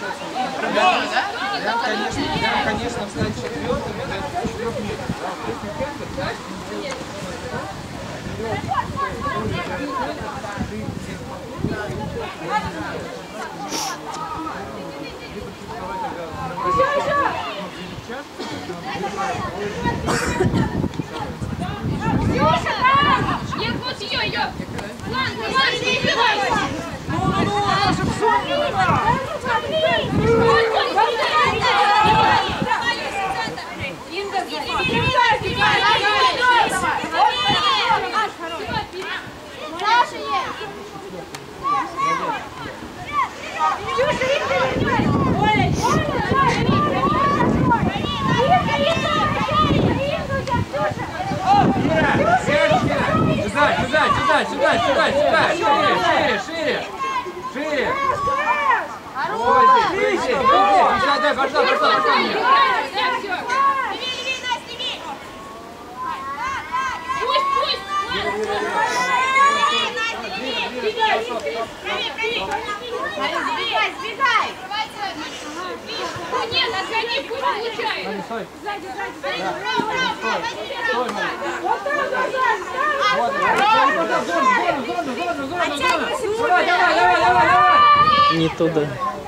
Прям, конечно, прям, конечно, стать четвертым, это четырех метров. да. Сюда, сюда, сюда, сюда, шире, шире, шире, шире. Ой, ближе, ближе, пошла, дай, пошла, пошла, пошла мне. Сбегай, сбегай! Нет, отгони, пусть получает! Стой, Сзади, сзади, сзади! стой, Мария. Вот так, вот так, bonito. Do...